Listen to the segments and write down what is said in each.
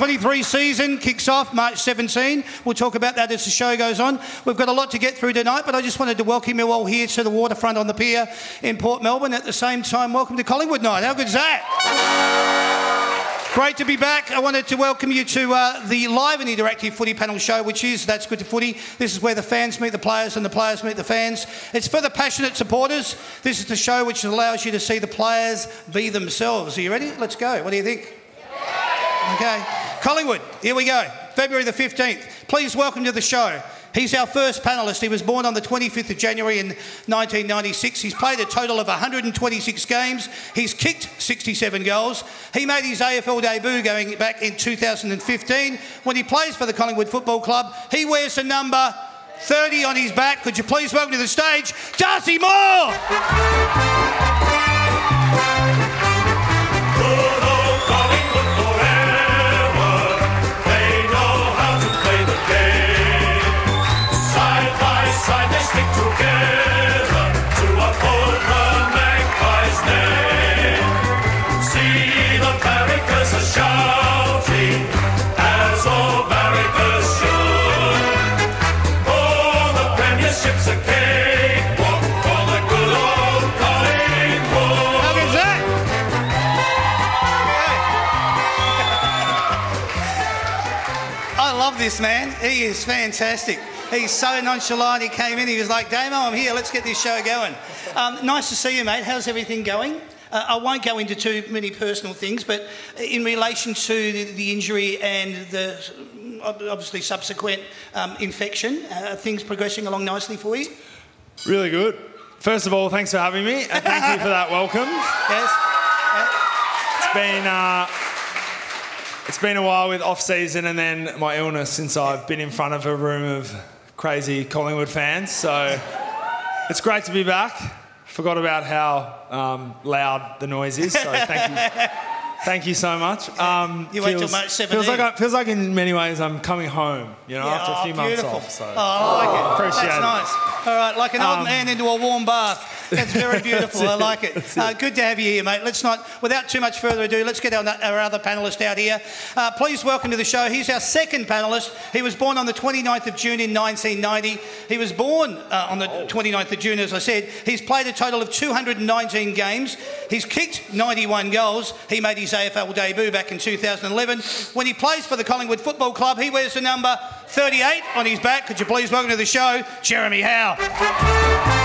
2023 season kicks off March 17. We'll talk about that as the show goes on. We've got a lot to get through tonight, but I just wanted to welcome you all here to the waterfront on the pier in Port Melbourne. At the same time, welcome to Collingwood night. How good is that? Great to be back. I wanted to welcome you to uh, the live and interactive footy panel show, which is That's Good to Footy. This is where the fans meet the players and the players meet the fans. It's for the passionate supporters. This is the show which allows you to see the players be themselves. Are you ready? Let's go. What do you think? Okay. Collingwood, here we go. February the 15th. Please welcome to the show. He's our first panellist. He was born on the 25th of January in 1996. He's played a total of 126 games. He's kicked 67 goals. He made his AFL debut going back in 2015 when he plays for the Collingwood Football Club. He wears the number 30 on his back. Could you please welcome to the stage, Darcy Moore? This man. He is fantastic. He's so nonchalant. He came in, he was like, Damo, I'm here. Let's get this show going. Um, nice to see you, mate. How's everything going? Uh, I won't go into too many personal things, but in relation to the, the injury and the obviously subsequent um, infection, uh, are things progressing along nicely for you? Really good. First of all, thanks for having me, and thank you for that welcome. Yes? It's been uh, it's been a while with off season and then my illness since I've been in front of a room of crazy Collingwood fans. So it's great to be back. Forgot about how um, loud the noise is. So thank you. Thank you so much. Um, You wait till March 17. Feels like, I, feels like in many ways I'm coming home, you know, after a few oh, months beautiful. off. So. Oh, I like it. Appreciate That's it. nice. All right, like an old Um, man into a warm bath. That's very beautiful. I like it. Uh, good to have you here, mate. Let's not, without too much further ado, let's get our, our other panellist out here. Uh, please welcome to the show. He's our second panellist. He was born on the 29th of June in 1990. He was born uh, on the 29th of June, as I said. He's played a total of 219 games. He's kicked 91 goals. He made his AFL debut back in 2011. When he plays for the Collingwood Football Club, he wears the number 38 on his back. Could you please welcome to the show, Jeremy Howe?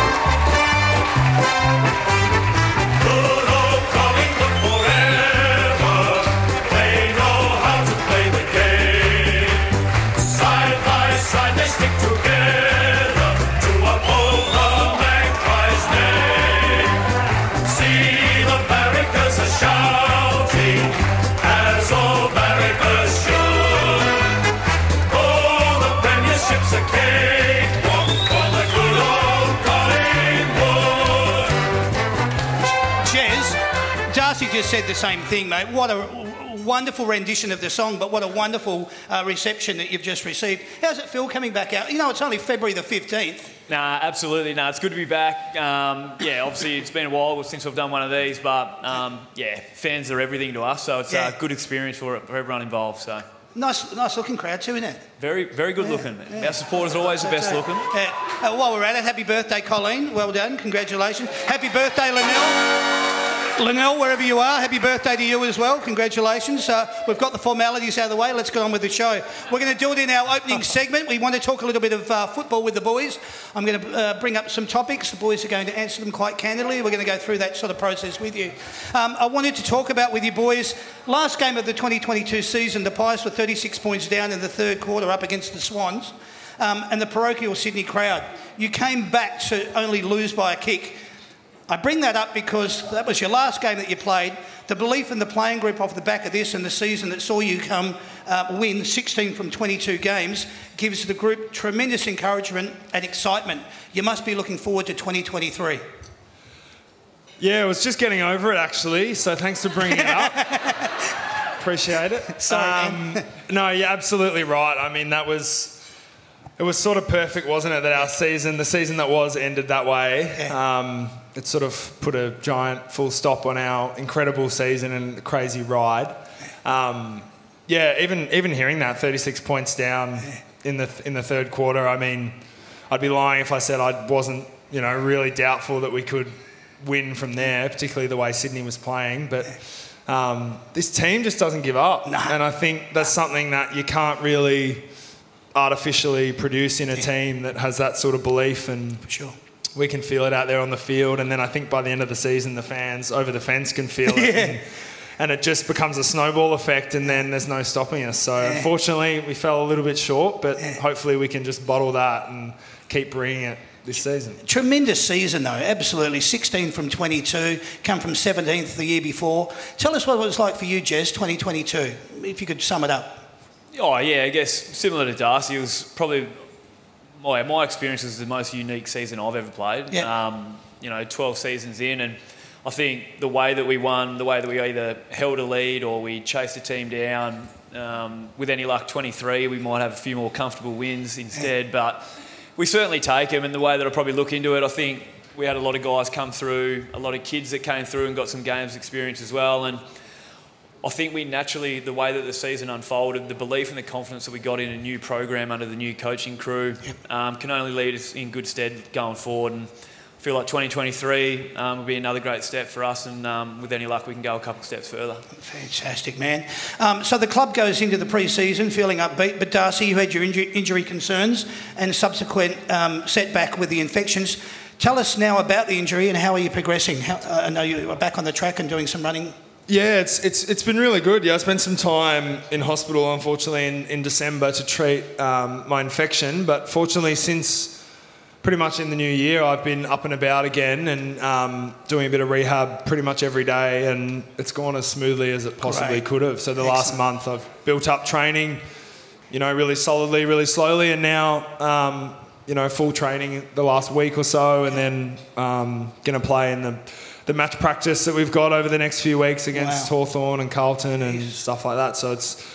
Said the same thing, mate. What a wonderful rendition of the song, but what a wonderful uh, reception that you've just received. How's it feel coming back out? You know, it's only February the 15th. Nah, absolutely. Nah, it's good to be back. Um, yeah, obviously it's been a while since we've done one of these, but um, yeah, fans are everything to us, so it's Yeah. a good experience for, for everyone involved. So Nice, nice looking crowd too, isn't it? very, very good looking. yeah. Our supporters are always the best looking. Yeah. Uh, while we're at it, happy birthday, Colleen. Well done. Congratulations. Happy birthday, Linnell. Linnell, wherever you are, happy birthday to you as well. Congratulations. Uh, we've got the formalities out of the way. Let's get on with the show. We're going to do it in our opening segment. We want to talk a little bit of uh, football with the boys. I'm going to uh, bring up some topics. The boys are going to answer them quite candidly. We're going to go through that sort of process with you. Um, I wanted to talk about with you boys last game of the 2022 season. The Pies were 36 points down in the third quarter up against the Swans. Um, and the parochial Sydney crowd. You came back to only lose by a kick. I bring that up because that was your last game that you played. The belief in the playing group off the back of this and the season that saw you come uh, win 16 from 22 games gives the group tremendous encouragement and excitement. You must be looking forward to 2023. Yeah, I was just getting over it actually, so thanks for bringing it up. Appreciate it. Um, no, you're absolutely right. I mean, that was it was sort of perfect, wasn't it? That our season, the season that was, ended that way. Yeah. Um, it sort of put a giant full stop on our incredible season and crazy ride. um, yeah, even even hearing that 36 points down in the in the third quarter, I mean, I'd be lying if I said I wasn't, you know, really doubtful that we could win from there, particularly the way Sydney was playing. But um, this team just doesn't give up, and I think that's something that you can't really artificially produce in a team that has that sort of belief and For sure. We can feel it out there on the field, and then I think by the end of the season, the fans over the fence can feel it, and, and it just becomes a snowball effect, and then there's no stopping us. So unfortunately, we fell a little bit short, but hopefully we can just bottle that and keep bringing it this season. Tremendous season, though, absolutely. 16 from 22, come from 17th the year before. Tell us what it was like for you, Jez, 2022, if you could sum it up. Oh yeah, I guess similar to Darcy, it was probably my my experience is the most unique season I've ever played. Yeah. Um, you know, 12 seasons in, and I think the way that we won, the way that we either held a lead or we chased a team down. Um, with any luck, 23, we might have a few more comfortable wins instead, but we certainly take them. And the way that I probably look into it, I think we had a lot of guys come through, a lot of kids that came through and got some games experience as well, and. I think we naturally, the way that the season unfolded, the belief and the confidence that we got in a new program under the new coaching crew um, can only lead us in good stead going forward. And I feel like 2023 um, will be another great step for us, and um, with any luck, we can go a couple of steps further. Fantastic, man. Um, so the club goes into the pre-season feeling upbeat, but Darcy, you had your injury, injury concerns and subsequent um, setback with the infections. Tell us now about the injury and how are you progressing? How, uh, I know you are back on the track and doing some running. Yeah, it's, it's, it's been really good. Yeah, I spent some time in hospital, unfortunately, in, in December to treat um, my infection. But fortunately, since pretty much in the new year, I've been up and about again and um, doing a bit of rehab pretty much every day. And it's gone as smoothly as it possibly Great. could have. So the last month, I've built up training, you know, really solidly, really slowly. And now, um, you know, full training the last week or so. And then um, going to play in the the match practice that we've got over the next few weeks against Wow. Hawthorn and Carlton and stuff like that. So it's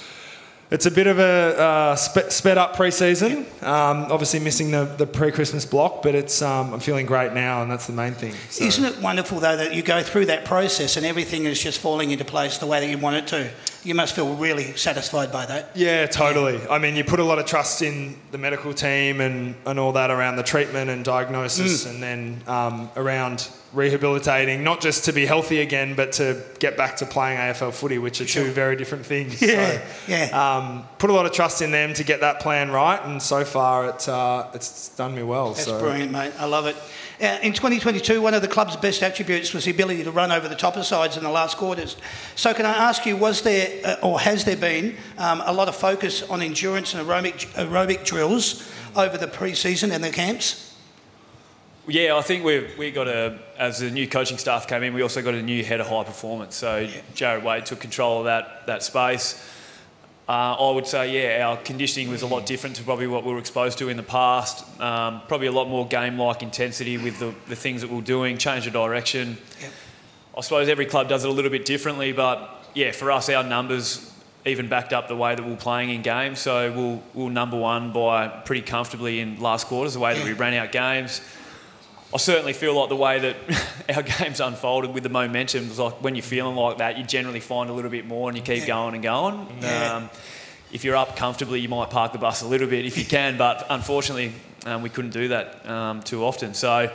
it's a bit of a uh, spe- sped up pre-season. Um, obviously missing the, the pre-Christmas block, but it's um, I'm feeling great now, and that's the main thing. So. Isn't it wonderful, though, that you go through that process and everything is just falling into place the way that you want it to? You must feel really satisfied by that. Yeah, totally. I mean, you put a lot of trust in the medical team and, and all that around the treatment and diagnosis, and then um, around rehabilitating, not just to be healthy again, but to get back to playing AFL footy, which are two very different things. Yeah, so, yeah. Um, put a lot of trust in them to get that plan right, and so far it, uh, it's done me well. That's so. brilliant, mate. I love it. Uh, in 2022, one of the club's best attributes was the ability to run over the top of sides in the last quarters. So, can I ask you, was there uh, or has there been um, a lot of focus on endurance and aerobic, aerobic drills over the pre-season and the camps? Yeah, I think we've we got a as the new coaching staff came in, we also got a new head of high performance. So Jared Wade took control of that that space. Uh, I would say, yeah, our conditioning was a lot different to probably what we were exposed to in the past. Um, probably a lot more game-like intensity with the, the things that we we're doing, change of direction. Yep. I suppose every club does it a little bit differently, but yeah, for us, our numbers even backed up the way that we we're playing in games. So we'll, we'll number one by pretty comfortably in last quarters, the way that we ran out games. I certainly feel like the way that our games unfolded with the momentum was like when you're feeling like that, you generally find a little bit more and you keep going and going. Yeah. Um, if you're up comfortably, you might park the bus a little bit if you can, but unfortunately, um, we couldn't do that um, too often. So,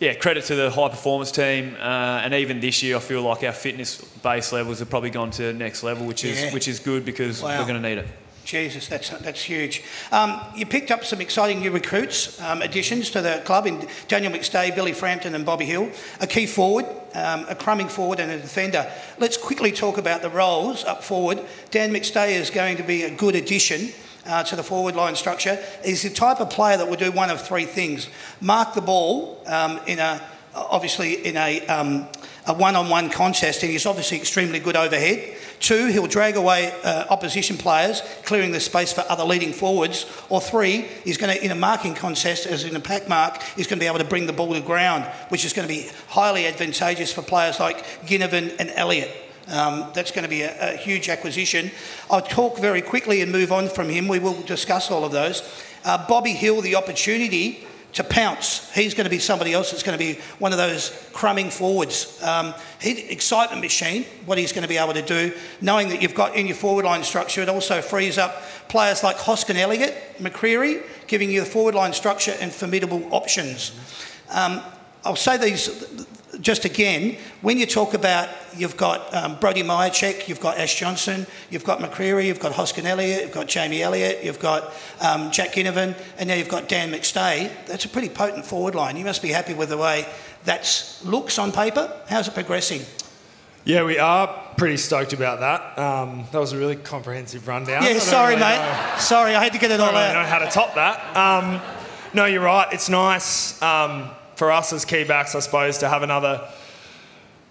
yeah, credit to the high performance team, uh, and even this year, I feel like our fitness base levels have probably gone to next level, which is Yeah. which is good because Wow. we're going to need it. Jesus, that's that's huge. Um, you picked up some exciting new recruits, um, additions to the club in Daniel McStay, Billy Frampton, and Bobby Hill. A key forward, um, a crumbing forward, and a defender. Let's quickly talk about the roles up forward. Dan McStay is going to be a good addition. Uh, to the forward line structure, he's the type of player that will do one of three things: mark the ball um, in a, obviously in a, um, a one-on-one contest, and he's obviously extremely good overhead. Two, he'll drag away uh, opposition players, clearing the space for other leading forwards. Or three, he's going to, in a marking contest, as in a pack mark, he's going to be able to bring the ball to ground, which is going to be highly advantageous for players like Ginnivan and Elliott. Um, that's going to be a, a huge acquisition. I'll talk very quickly and move on from him. We will discuss all of those. Uh, Bobby Hill, the opportunity to pounce. He's going to be somebody else that's going to be one of those crumbing forwards. Um, he, excitement machine, what he's going to be able to do, knowing that you've got in your forward line structure, it also frees up players like Hoskin Elliott, McCreery, giving you the forward line structure and formidable options. Um, I'll say these just again, when you talk about you've got um, Brody Mihocek, you've got Ash Johnson, you've got McCreery, you've got Hoskin Elliott, you've got Jamie Elliott, you've got um, Jack Ginnivan, and now you've got Dan McStay. That's a pretty potent forward line. You must be happy with the way that looks on paper. How's it progressing? Yeah, we are pretty stoked about that. Um, that was a really comprehensive rundown. Yeah, sorry, really mate. Know. Sorry, I had to get it all I don't really out. know how to top that. Um, no, you're right. It's nice um, for us as key backs, I suppose, to have another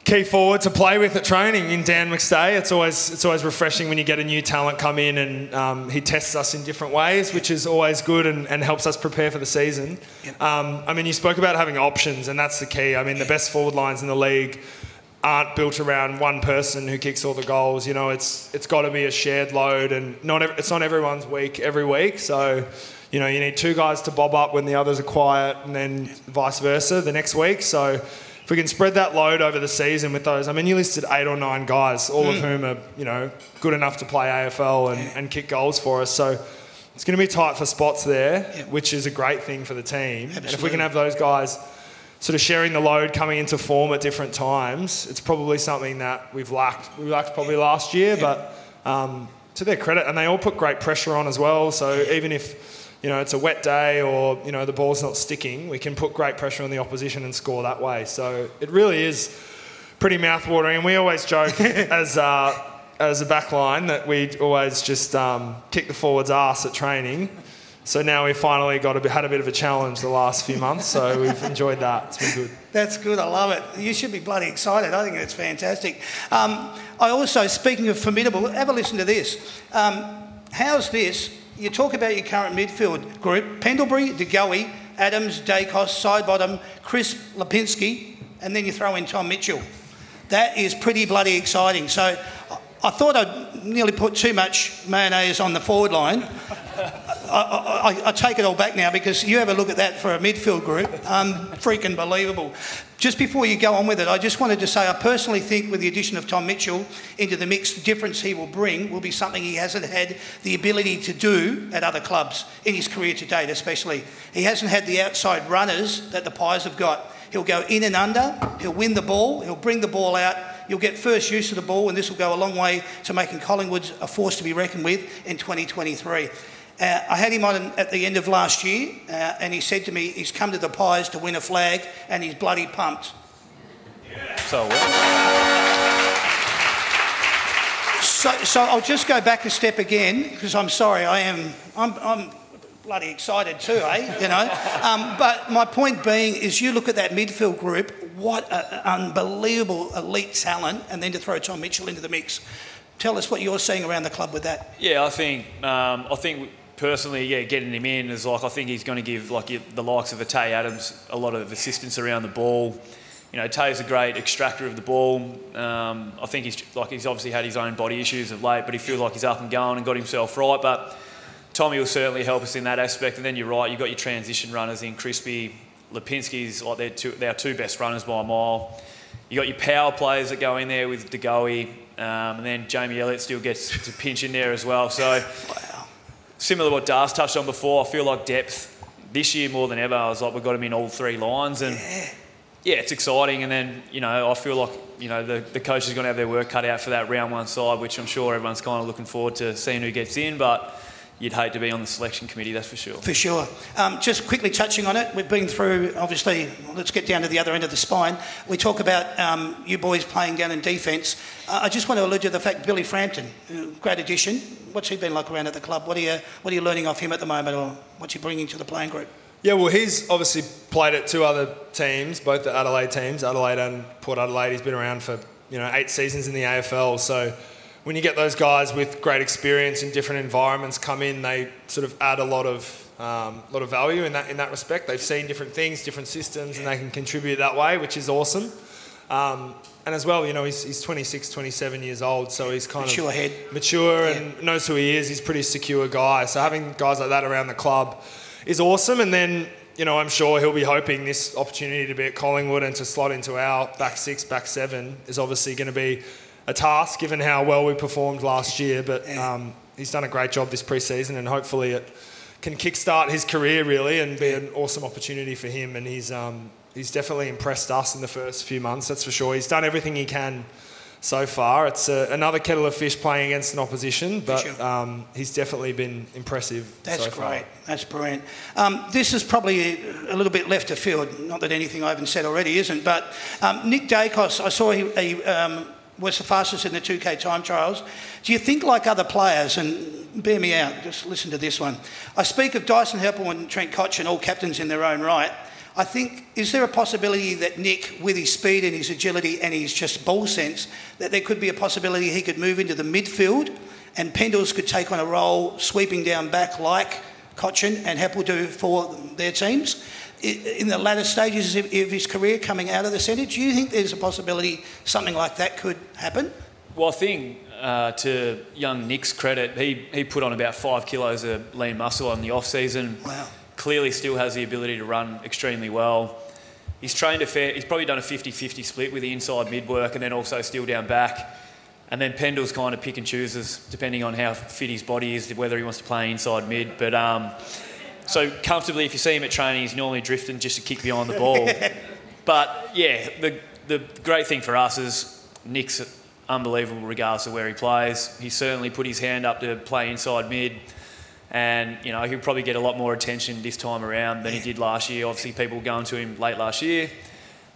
key forward to play with at training in Dan McStay. It's always it's always refreshing when you get a new talent come in and um, he tests us in different ways, which is always good and, and helps us prepare for the season. Um, I mean, you spoke about having options, and that's the key. I mean, the best forward lines in the league aren't built around one person who kicks all the goals. You know, it's it's got to be a shared load, and not it's not everyone's week every week. So. You know, you need two guys to bob up when the others are quiet, and then vice versa the next week. So, if we can spread that load over the season with those, I mean, you listed eight or nine guys, all mm. of whom are, you know, good enough to play AFL and, and kick goals for us. So it's going to be tight for spots there, yeah. which is a great thing for the team. Absolutely. And if we can have those guys sort of sharing the load, coming into form at different times, it's probably something that we've lacked. We lacked probably last year, but um, to their credit, and they all put great pressure on as well. So even if you know, it's a wet day or, you know, the ball's not sticking, we can put great pressure on the opposition and score that way. So it really is pretty mouthwatering. And we always joke as, uh, as a back line that we always just um, kick the forward's ass at training. So now we've finally got a bit, had a bit of a challenge the last few months, so we've enjoyed that. It's been good. That's good. I love it. You should be bloody excited. I think that's fantastic. Um, I also, speaking of formidable, have a listen to this. Um, how's this? you talk about your current midfield group Pendlebury, De DeGoey, Adams, Daicos, Sidebottom, Crisp Lipinski, and then you throw in Tom Mitchell. That is pretty bloody exciting. So I thought I'd nearly put too much mayonnaise on the forward line. I, I, I, take it all back now because you have a look at that for a midfield group. Um, freaking believable. Just before you go on with it, I just wanted to say I personally think with the addition of Tom Mitchell into the mix, the difference he will bring will be something he hasn't had the ability to do at other clubs in his career to date, especially. He hasn't had the outside runners that the Pies have got. He'll go in and under, he'll win the ball, he'll bring the ball out, you'll get first use of the ball, and this will go a long way to making Collingwood a force to be reckoned with in 2023. Uh, I had him on at the end of last year, uh, and he said to me, he's come to the Pies to win a flag, and he's bloody pumped. So, so, so I'll just go back a step again because I'm sorry, I am I'm, I'm bloody excited too, eh? You know. Um, but my point being is, you look at that midfield group. What unbelievable elite talent, and then to throw Tom Mitchell into the mix. Tell us what you're seeing around the club with that. Yeah, I think um, I think personally, yeah, getting him in is like I think he's going to give like the likes of a Tay Adams a lot of assistance around the ball. You know, Tay's a great extractor of the ball. Um, I think he's like he's obviously had his own body issues of late, but he feels like he's up and going and got himself right. But Tommy will certainly help us in that aspect. And then you're right, you've got your transition runners in Crispy, Lipinski's like they're two, they're two best runners by a mile. You got your power players that go in there with DeGoey, um, and then Jamie Elliott still gets to pinch in there as well. So similar to what Dars touched on before, I feel like depth this year more than ever. I was like, we've got him in all three lines, and yeah, yeah it's exciting. And then you know, I feel like you know the the coach is going to have their work cut out for that round one side, which I'm sure everyone's kind of looking forward to seeing who gets in, but you'd hate to be on the selection committee, that's for sure. For sure. Um, just quickly touching on it, we've been through, obviously, let's get down to the other end of the spine. We talk about um, you boys playing down in defence. Uh, I just want to allude to the fact Billy Frampton, uh, great addition. What's he been like around at the club? What are you, what are you learning off him at the moment, or what's he bringing to the playing group? Yeah, well, he's obviously played at two other teams, both the Adelaide teams, Adelaide and Port Adelaide. He's been around for you know eight seasons in the AFL, so when you get those guys with great experience in different environments come in, they sort of add a lot of um, lot of value in that in that respect. They've seen different things, different systems, and they can contribute that way, which is awesome. Um, and as well, you know, he's, he's 26, 27 years old, so he's kind mature of head. mature yeah. and knows who he is. He's a pretty secure guy. So having guys like that around the club is awesome. And then, you know, I'm sure he'll be hoping this opportunity to be at Collingwood and to slot into our back six, back seven is obviously going to be a task given how well we performed last year. But um, he's done a great job this preseason, and hopefully it can kickstart his career really and be an awesome opportunity for him. And he's um, he's definitely impressed us in the first few months. That's for sure. He's done everything he can so far. It's a, another kettle of fish playing against an opposition, but sure. um, he's definitely been impressive. That's so far. great. That's brilliant. Um, this is probably a, a little bit left of field. Not that anything I haven't said already isn't, but um, Nick Daicos, I saw he, he um, was the fastest in the 2K time trials. Do you think, like other players, and bear me out, just listen to this one. I speak of Dyson Heppell and Trent Cotchin, all captains in their own right. I think, is there a possibility that Nick, with his speed and his agility and his just ball sense, that there could be a possibility he could move into the midfield and Pendles could take on a role sweeping down back like Cotchin and Heppell do for their teams? In the latter stages of his career coming out of the centre, do you think there's a possibility something like that could happen? Well, I think uh, to young Nick's credit, he, he put on about five kilos of lean muscle in the off season. Wow clearly still has the ability to run extremely well. He's trained a fair, he's probably done a 50-50 split with the inside mid work and then also still down back. And then Pendle's kind of pick and chooses depending on how fit his body is, whether he wants to play inside mid. But um, so comfortably, if you see him at training, he's normally drifting just to kick behind the ball. but yeah, the, the great thing for us is Nick's unbelievable regardless of where he plays. He certainly put his hand up to play inside mid and you know he'll probably get a lot more attention this time around than he did last year. Obviously, people were going to him late last year,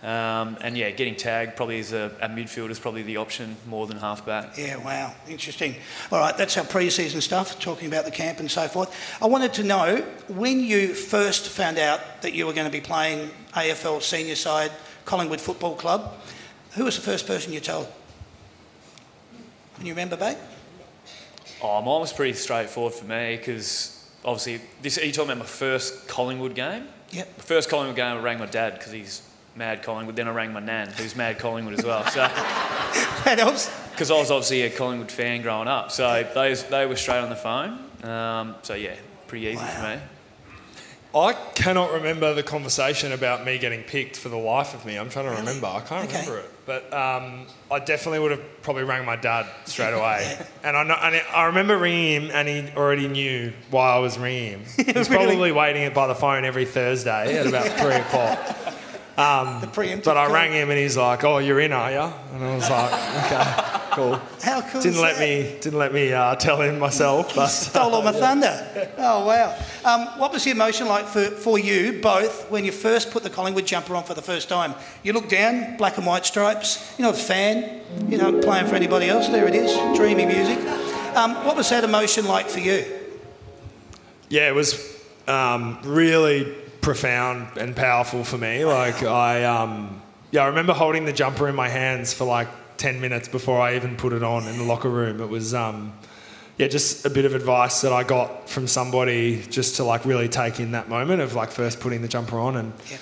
um, and yeah, getting tagged probably as a, a midfield is probably the option more than halfback. Yeah, wow, interesting. All right, that's our pre-season stuff, talking about the camp and so forth. I wanted to know when you first found out that you were going to be playing AFL senior side Collingwood Football Club. Who was the first person you told? Can you remember, babe? Oh, mine was pretty straightforward for me because obviously, this, are you talking about my first Collingwood game? Yep. The first Collingwood game, I rang my dad because he's mad Collingwood. Then I rang my nan, who's mad Collingwood as well. So that helps. Because I was obviously a Collingwood fan growing up, so those they were straight on the phone. Um, so yeah, pretty easy wow. for me. I cannot remember the conversation about me getting picked for the life of me. I'm trying to really? remember. I can't okay. remember it. But um, I definitely would have probably rang my dad straight away. and I, know, and I remember ringing him, and he already knew why I was ringing him. He was really? probably waiting by the phone every Thursday at about three o'clock. Um, but I rang him and he's like, "Oh, you're in, are you?" And I was like, "Okay, cool." How cool! Didn't let that? me didn't let me uh, tell him myself. But stole all my thunder. Oh wow! Um, what was the emotion like for, for you both when you first put the Collingwood jumper on for the first time? You look down, black and white stripes. You're not a fan. You're not playing for anybody else. There it is, dreamy music. Um, what was that emotion like for you? Yeah, it was um, really profound and powerful for me. Like I, um, yeah, I remember holding the jumper in my hands for like ten minutes before I even put it on in the locker room. It was, um, yeah, just a bit of advice that I got from somebody just to like really take in that moment of like first putting the jumper on, and yeah,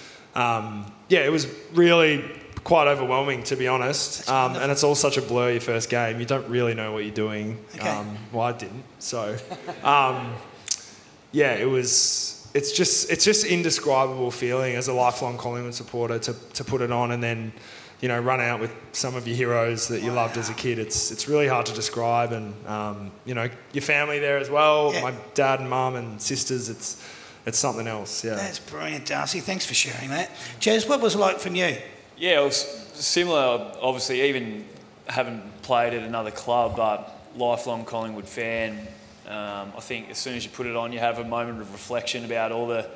um, yeah it was really quite overwhelming to be honest. Um, and it's all such a blur your first game. You don't really know what you're doing. Okay. Um, well, I didn't. So, um, yeah, it was it's just it's just indescribable feeling as a lifelong Collingwood supporter to, to put it on and then you know run out with some of your heroes that you wow. loved as a kid. It's it's really hard to describe and um, you know your family there as well. Yeah. My dad and mum and sisters. It's it's something else. Yeah. That's brilliant, Darcy. Thanks for sharing that. Jez, what was it like from you? Yeah, it was similar. Obviously, even having played at another club, but lifelong Collingwood fan um, I think as soon as you put it on, you have a moment of reflection about all the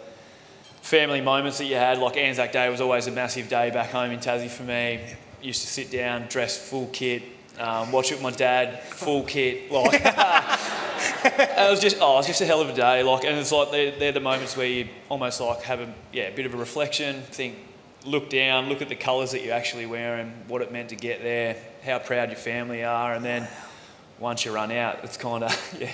family moments that you had. Like Anzac Day was always a massive day back home in Tassie for me. Used to sit down, dress full kit, um, watch it with my dad, full kit. Like it was just, oh, it was just a hell of a day. Like, and it's like they're, they're the moments where you almost like have a yeah, a bit of a reflection, think, look down, look at the colours that you're actually wearing, what it meant to get there, how proud your family are, and then once you run out, it's kind of yeah,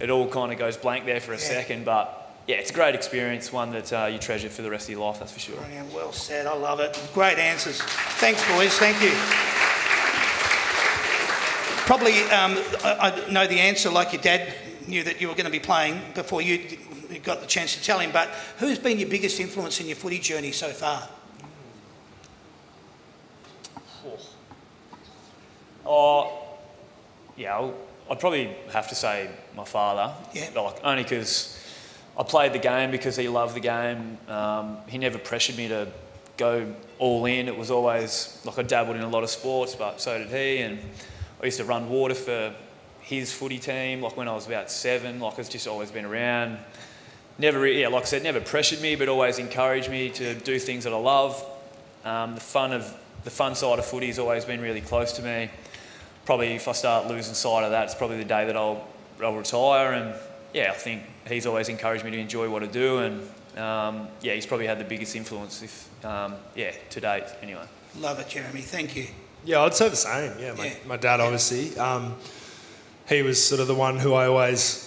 it all kind of goes blank there for a yeah. second. But yeah, it's a great experience, one that uh, you treasure for the rest of your life, that's for sure. Brilliant, well said. I love it. Great answers. Thanks, boys. Thank you. Probably um, I, I, know the answer, like your dad knew that you were going to be playing before you you got the chance to tell him. But who's been your biggest influence in your footy journey so far? Oh, yeah, I'll, I'd probably have to say my father. Yeah. Like, only because I played the game because he loved the game. Um, he never pressured me to go all in. It was always like I dabbled in a lot of sports, but so did he. And I used to run water for his footy team, like when I was about seven. Like it's just always been around. Never, yeah, like I said, never pressured me, but always encouraged me to do things that I love. Um, the fun of the fun side of footy has always been really close to me. Probably if I start losing sight of that, it's probably the day that I'll, I'll retire. And yeah, I think he's always encouraged me to enjoy what I do. And um, yeah, he's probably had the biggest influence, if um, yeah, to date anyway. Love it, Jeremy. Thank you. Yeah, I'd say the same. Yeah, my, Yeah. my dad obviously. Um, he was sort of the one who I always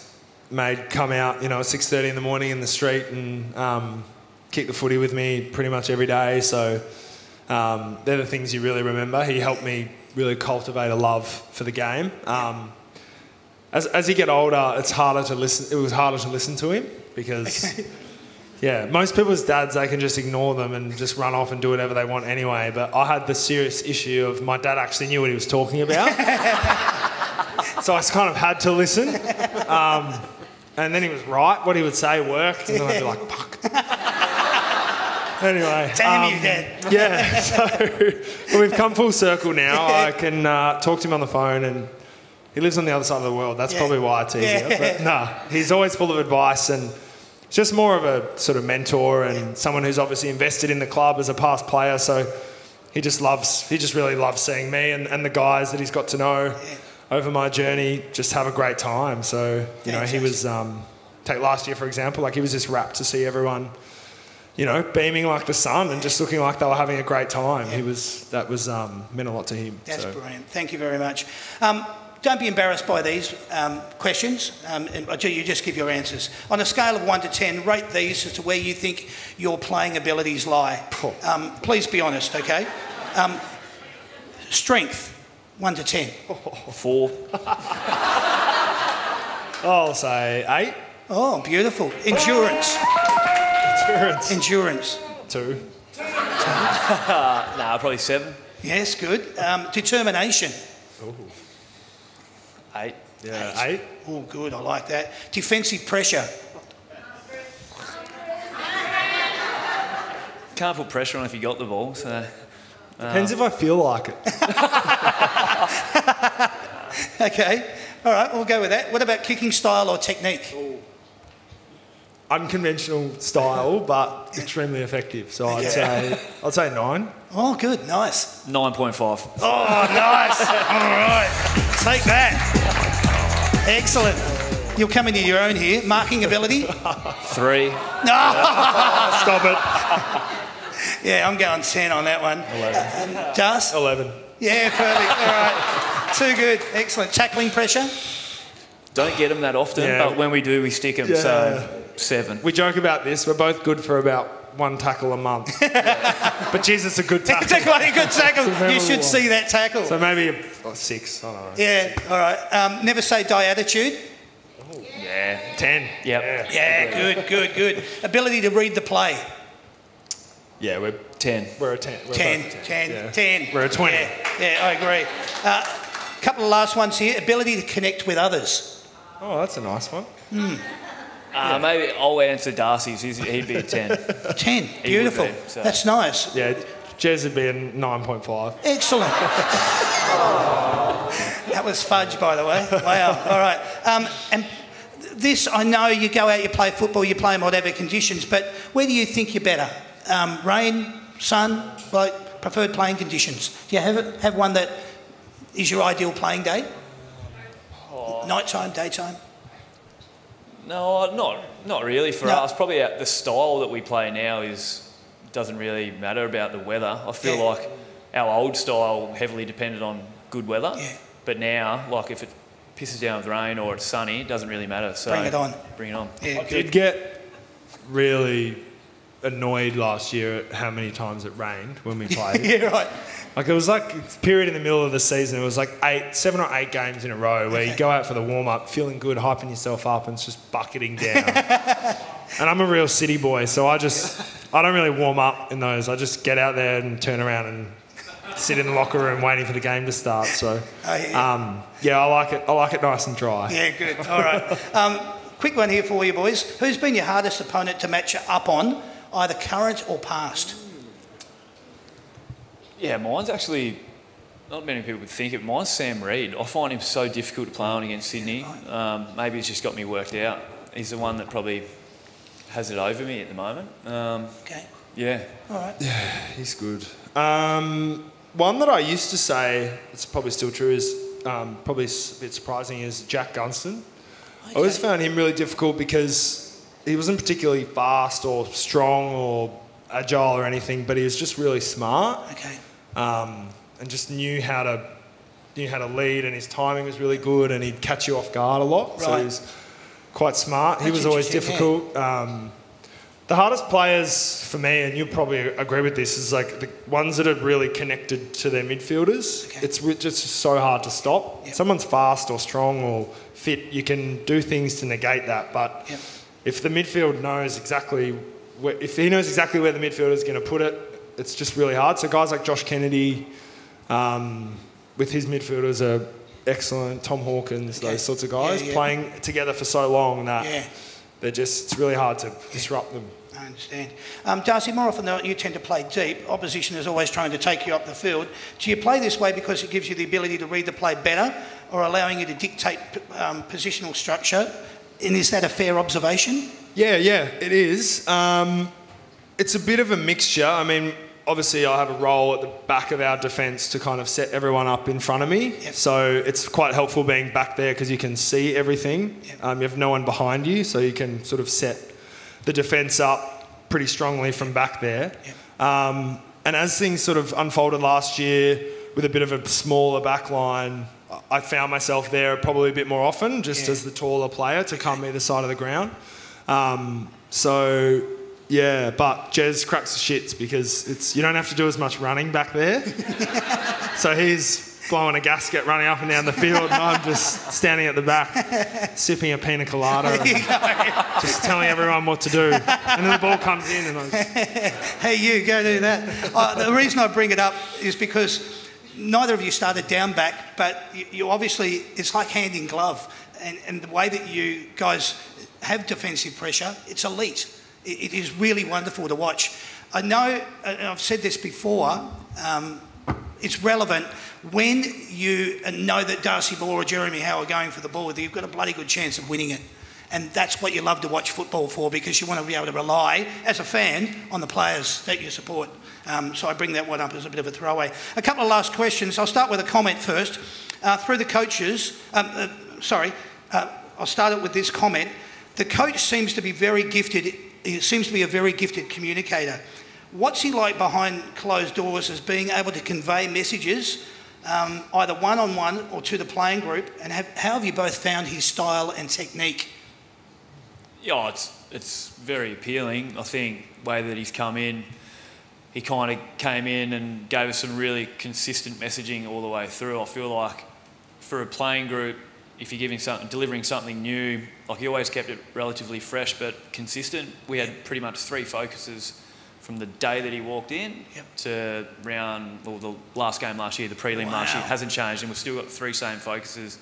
made come out, you know, at six thirty in the morning in the street and um, kick the footy with me pretty much every day. So um, they're the things you really remember. He helped me really cultivate a love for the game. Um, as, as you get older, it's harder to listen. It was harder to listen to him because. Yeah, most people's dads, they can just ignore them and just run off and do whatever they want anyway. But I had the serious issue of my dad actually knew what he was talking about. so I kind of had to listen. Um, and then he was right. What he would say worked. And then I'd be like, fuck. Anyway. Damn um, you, Dad. yeah, so we've come full circle now. I can uh, talk to him on the phone and he lives on the other side of the world. That's Yeah. probably why it's easier. Yeah. But no, he's always full of advice and just more of a sort of mentor and someone who's obviously invested in the club as a past player. So he just loves, he just really loves seeing me and, and the guys that he's got to know over my journey just have a great time. So, you know, he was, um, take last year for example, like he was just rapt to see everyone you know, beaming like the sun and just looking like they were having a great time. He was that was um, meant a lot to him. That's so. brilliant. Thank you very much. Um, don't be embarrassed by these um, questions. Um, and you just give your answers. On a scale of 1 to 10, rate these as to where you think your playing abilities lie. Um, please be honest, okay? Um, strength, 1 to 10. Four. I'll say eight. Oh, beautiful. Endurance, Endurance. endurance. Two. Nah, probably seven. Yes, good. Um, determination. Eight. Yeah, eight. Oh, good. I like that. Defensive pressure. Can't put pressure on if you got the ball. So Depends if I feel like it. Okay. All right, we'll go with that. What about kicking style or technique? Unconventional style, but extremely effective. So I'd Yeah. say I'd say nine. Oh, good. Nice. nine point five. Oh, nice. All right. Take that. Excellent. You're coming to your own here. Marking ability? Three. No. Stop it. Yeah, I'm going 10 on that one. 11. Just? Eleven. Yeah, perfect. All right. Too good. Excellent. Tackling pressure? Don't get them that often, Yeah. but when we do, we stick them. Yeah. So seven. We joke about this. We're both good for about one tackle a month. but Jesus, a good tackle. Take a good tackle. It's You should memorable see that tackle. So maybe a, oh, six. I don't know. Yeah, all right. Um, never say die attitude. Yeah. Ten. Yep. Yeah, good, good, good. Ability to read the play. Yeah, we're Ten. we're a ten. We're 10, both a 10, Yeah. 10. We're a 20. Yeah, yeah I agree. A uh, couple of last ones here. Ability to connect with others. Oh, that's a nice one. Uh, maybe I'll answer Darcy's. He's, he'd be a ten. 10. would Beautiful. be, so- That's nice. Yeah, Jez would be a 9.5. Excellent. that was fudge, by the way. Wow. All right. Um, and this, I know you go out, you play football, you play in whatever conditions, but where do you think you're better? Um, rain, sun, like preferred playing conditions? Do you have, have one that is your ideal playing day? Nighttime, daytime? No, not not really for No. us. Probably uh, the style that we play now is doesn't really matter about the weather. I feel Yeah. like our old style heavily depended on good weather. Yeah. But now, like if it pisses down with rain or it's sunny, it doesn't really matter. So Bring it on. Bring it on. Yeah, I did get really annoyed last year at how many times it rained when we played. Yeah, right. Like it was like a period in the middle of the season. It was like eight, seven or eight games in a row where you go out for the warm up, feeling good, hyping yourself up, and it's just bucketing down. and I'm a real city boy, so I just I don't really warm up in those. I just get out there and turn around and sit in the locker room waiting for the game to start. So Oh, yeah. um, yeah, I like it. I like it nice and dry. Yeah, good. All right. Um, quick one here for you, boys. Who's been your hardest opponent to match up on, either current or past? Yeah, mine's actually not many people would think it. Mine's Sam Reid. I find him so difficult to play on against Sydney. Um, maybe it's just got me worked out. He's the one that probably has it over me at the moment. Um, Okay. yeah. All right. Yeah, he's good. Um, one that I used to say, it's probably still true, is um, probably a bit surprising, is Jack Gunston. I always found him really difficult because he wasn't particularly fast or strong or agile or anything, but he was just really smart Okay. um, and just knew how to knew how to lead, and his timing was really good, and he'd catch you off guard a lot. So he was quite smart. he was always difficult. Um, the hardest players for me, and you'll probably agree with this, is like the ones that are really connected to their midfielders. Okay. It's just so hard to stop. Yep. Someone's fast or strong or fit, you can do things to negate that. But Yep. If the midfield knows exactly, where, if he knows exactly where the midfielder is going to put it, it's just really hard. So guys like Josh Kennedy, um, with his midfielders are excellent. Tom Hawkins, Okay. those sorts of guys, Yeah, yeah. playing together for so long that Yeah. they're just it's really hard to disrupt them. I understand. Um, Darcy, more often than not, you tend to play deep. Opposition is always trying to take you up the field. Do you play this way because it gives you the ability to read the play better or allowing you to dictate um, positional structure? And is that a fair observation? Yeah, yeah, it is. Um, it's a bit of a mixture. I mean, obviously, I have a role at the back of our defence to kind of set everyone up in front of me. Yep. So it's quite helpful being back there because you can see everything. Yep. Um, you have no one behind you, so you can sort of set the defence up pretty strongly from back there. Yep. Um, and as things sort of unfolded last year with a bit of a smaller back line, I found myself there probably a bit more often, just Yeah. as the taller player to come either side of the ground. Um, so yeah, but Jez cracks the shits because it's you don't have to do as much running back there. so he's blowing a gasket running up and down the field, and I'm just standing at the back, sipping a pina colada, and just telling everyone what to do. And then the ball comes in, and I Hey, you go do that. uh, the reason I bring it up is because neither of you started down back, but you, you obviously, it's like hand in glove. And, and the way that you guys have defensive pressure, it's elite. It, it is really wonderful to watch. I know, and I've said this before, um, it's relevant when you know that Darcy Moore or Jeremy Howe are going for the ball, you've got a bloody good chance of winning it. And that's what you love to watch football for because you want to be able to rely, as a fan, on the players that you support. Um, so I bring that one up as a bit of a throwaway. A couple of last questions. I'll start with a comment first. Uh, through the coaches, um, uh, sorry, uh, I'll start it with this comment. The coach seems to be very gifted, he seems to be a very gifted communicator. What's he like behind closed doors as being able to convey messages, um, either one on one or to the playing group? And have, how have you both found his style and technique? Yeah, oh, it's it's very appealing. I think the way that he's come in, he kind of came in and gave us some really consistent messaging all the way through. I feel like for a playing group, if you're giving something, delivering something new, like he always kept it relatively fresh but consistent. We had pretty much three focuses from the day that he walked in Yep. to round, well, the last game last year, the prelim last year, hasn't changed, and we've still got three same focuses.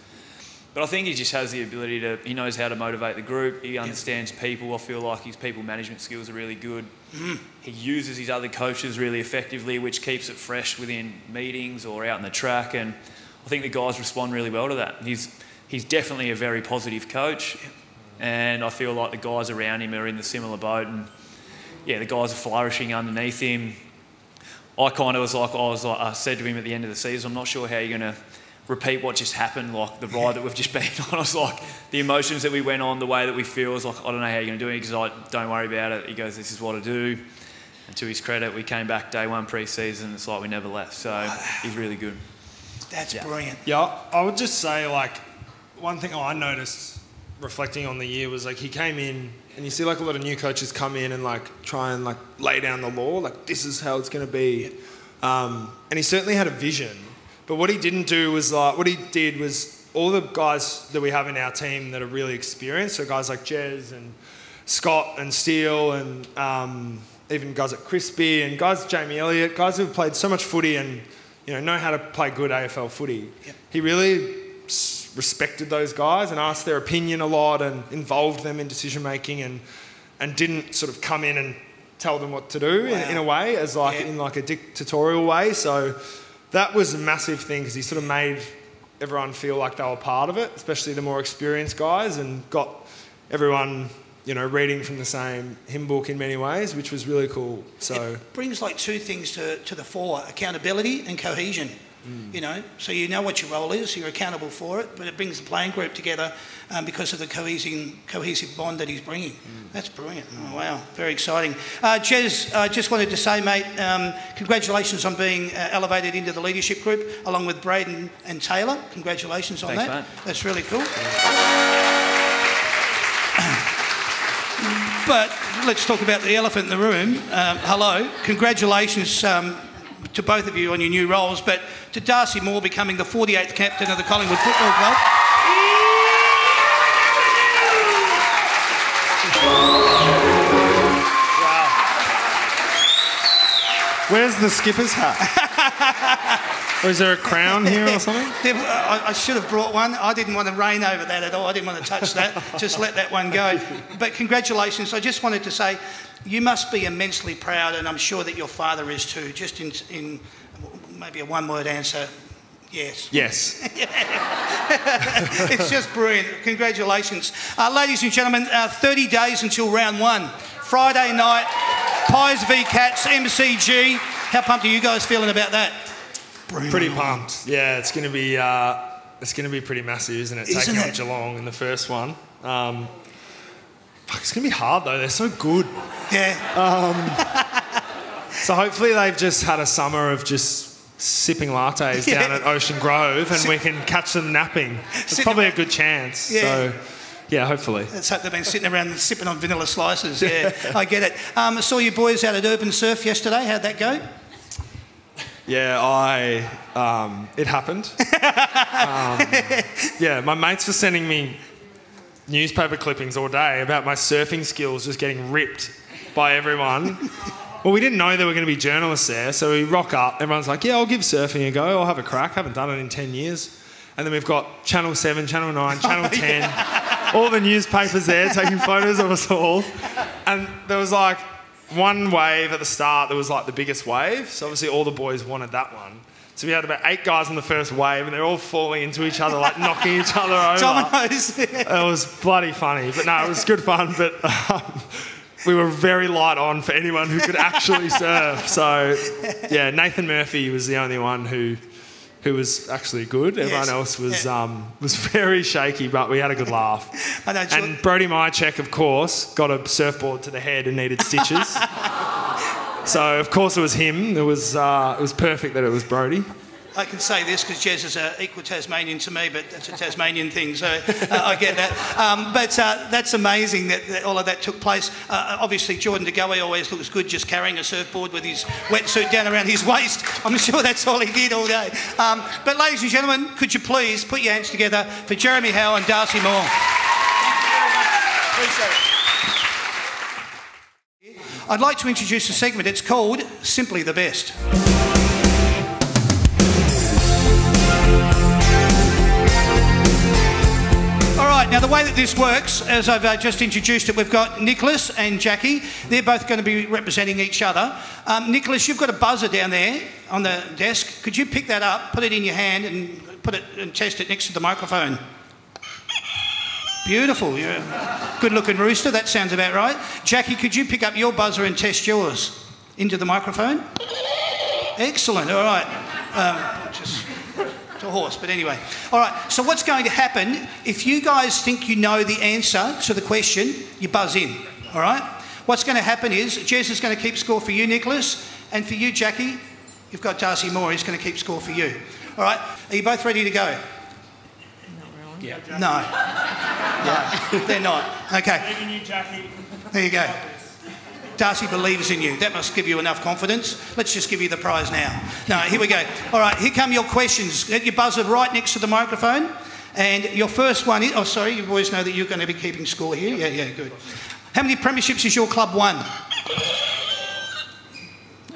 But I think he just has the ability to, he knows how to motivate the group. He understands people. I feel like his people management skills are really good. Mm. He uses his other coaches really effectively, which keeps it fresh within meetings or out in the track. And I think the guys respond really well to that. He's, he's definitely a very positive coach. And I feel like the guys around him are in the similar boat. And yeah, the guys are flourishing underneath him. I kind of was like, I was like, I said to him at the end of the season, I'm not sure how you're going to repeat what just happened, like the ride that we've just been on. I was like, the emotions that we went on, the way that we feel, I was like, I don't know how you're going to do it. He's like, don't worry about it. He goes, this is what I do. And to his credit, we came back day one pre-season. It's like we never left. So he's really good. That's Yeah. brilliant. Yeah, I would just say like one thing I noticed reflecting on the year was like he came in, and you see like a lot of new coaches come in and like try and like lay down the law, like this is how it's going to be. Um, and he certainly had a vision, but what he didn't do was like what he did was all the guys that we have in our team that are really experienced, so guys like Jez and Scott and Steele and um, even guys like Crispy and guys Jamie Elliott, guys who've played so much footy and you know know how to play good AFL footy. Yep. He really respected those guys and asked their opinion a lot and involved them in decision making and and didn't sort of come in and tell them what to do in, in a way as like Yeah. in like a dictatorial way. So that was a massive thing because he sort of made everyone feel like they were part of it, especially the more experienced guys, and got everyone you know reading from the same hymn book in many ways, which was really cool. So It brings like two things to, to the fore accountability and cohesion. You know, so you know what your role is, you're accountable for it, but it brings the playing group together um, because of the cohesive, cohesive bond that he's bringing. That's brilliant. Oh, wow, very exciting. Uh, Jez, I just wanted to say, mate, um, congratulations on being uh, elevated into the leadership group along with Brayden and Taylor. Congratulations on Thanks, that. mate. That's really cool. But let's talk about the elephant in the room. Um, hello, congratulations um, to both of you on your new roles, but to Darcy Moore becoming the 48th captain of the Collingwood Football Club. where's the skipper's hat? or is there a crown here or something? I, I should have brought one. I didn't want to reign over that at all. I didn't want to touch that. Just let that one go. But congratulations. I just wanted to say you must be immensely proud, and I'm sure that your father is too. Just in, in maybe a one word answer yes. Yes. it's just brilliant. Congratulations. Uh, ladies and gentlemen, uh, 30 days until round one. Friday night, Pies v Cats, MCG. How pumped are you guys feeling about that? Pretty pumped. Yeah, it's going to be uh, it's going to be pretty massive, isn't it? Isn't Taking on? Geelong in the first one. Um, fuck, it's going to be hard though. They're so good. Yeah. So hopefully they've just had a summer of just sipping lattes Yeah. down at Ocean Grove, and we can catch them napping. It's probably a good chance. Yeah. So yeah, hopefully. Let's hope they've been sitting around sipping on vanilla slices. Yeah, I get it. Um, I saw you boys out at Urban Surf yesterday. How'd that go? Yeah, I. Um, it happened. um, yeah, my mates were sending me newspaper clippings all day about my surfing skills just getting ripped by everyone. Well, we didn't know there were going to be journalists there, so we rock up. Everyone's like, "Yeah, I'll give surfing a go. I'll have a crack. Haven't done it in ten years." And then we've got Channel Seven, Channel Nine, Channel Ten, all the newspapers there taking photos of us all. And there was like one wave at the start that was like the biggest wave. So obviously all the boys wanted that one. So we had about eight guys in the first wave, and they're all falling into each other, like knocking each other over. Dominoes. It was bloody funny, but no, it was good fun. But um, we were very light on for anyone who could actually surf. So yeah, Nathan Murphy was the only one who who was actually good. Everyone Yes, else was yeah. um, was very shaky, but we had a good laugh. I know. George- And Brody Mihocek, of course, got a surfboard to the head and needed stitches. so of course it was him. It was uh, it was perfect that it was Brody. I can say this because Jez is a equal Tasmanian to me, but that's a Tasmanian thing, so uh, I get that. Um, but uh, that's amazing that, that all of that took place. Uh, obviously, Jordan De Goey always looks good just carrying a surfboard with his wetsuit down around his waist. I'm sure that's all he did all day. Um, but, ladies and gentlemen, could you please put your hands together for Jeremy Howe and Darcy Moore? I'd like to introduce a segment. It's called Simply the Best. Now the way that this works, as I've uh, just introduced it, we've got Nicholas and Jackie. They're both going to be representing each other. Um, Nicholas, you've got a buzzer down there on the desk. Could you pick that up, put it in your hand, and put it and test it next to the microphone? Beautiful. You're a good-looking rooster. That sounds about right. Jackie, could you pick up your buzzer and test yours into the microphone? Excellent. All right. Um, just it's a horse, but anyway. All right, so what's going to happen if you guys think you know the answer to the question, you buzz in, all right? What's going to happen is Jez is going to keep score for you, Nicholas, and for you, Jackie, you've got Darcy Moore, he's going to keep score for you. All right, are you both ready to go? Yeah. No. No, they're not. Okay. Even you, Jackie. There you go. Darcy believes in you. That must give you enough confidence. Let's just give you the prize now. No, here we go. All right, here come your questions. Get your buzzer right next to the microphone. And your first one is, oh, sorry, you boys know that you're going to be keeping score here. Yeah, yeah, good. How many premierships has your club won?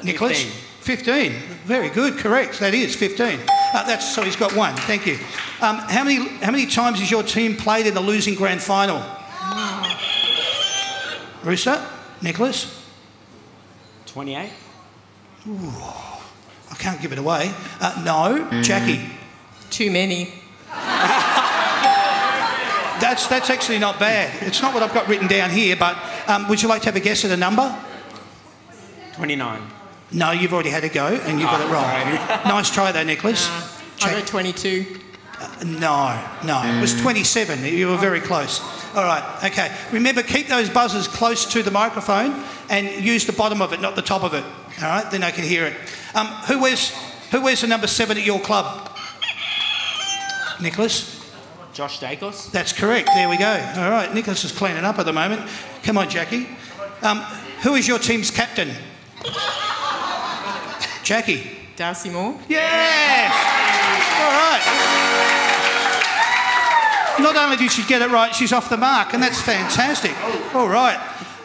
Nicholas? 15. Very good, correct. That is 15. Uh, that's so he's got one. Thank you. Um, how many how many times has your team played in the losing grand final? Rooster, Nicholas. 28. I can't give it away. Uh, no, Jackie. Too many. That's that's actually not bad. It's not what I've got written down here. But um, would you like to have a guess at a number? 29. No, you've already had a go and you got it wrong. nice try though, Nicholas. I Jack- got 22. No, no, it was 27. You were very close. All right, okay. Remember, keep those buzzers close to the microphone and use the bottom of it, not the top of it. All right, then I can hear it. Um, who wears who wears the number seven at your club? Nicholas. Josh Daicos. That's correct. There we go. All right, Nicholas is cleaning up at the moment. Come on, Jackie. Um, who is your team's captain? Jackie. Darcy Moore. Yes! All right. Not only did she get it right, she's off the mark, and that's fantastic. All right.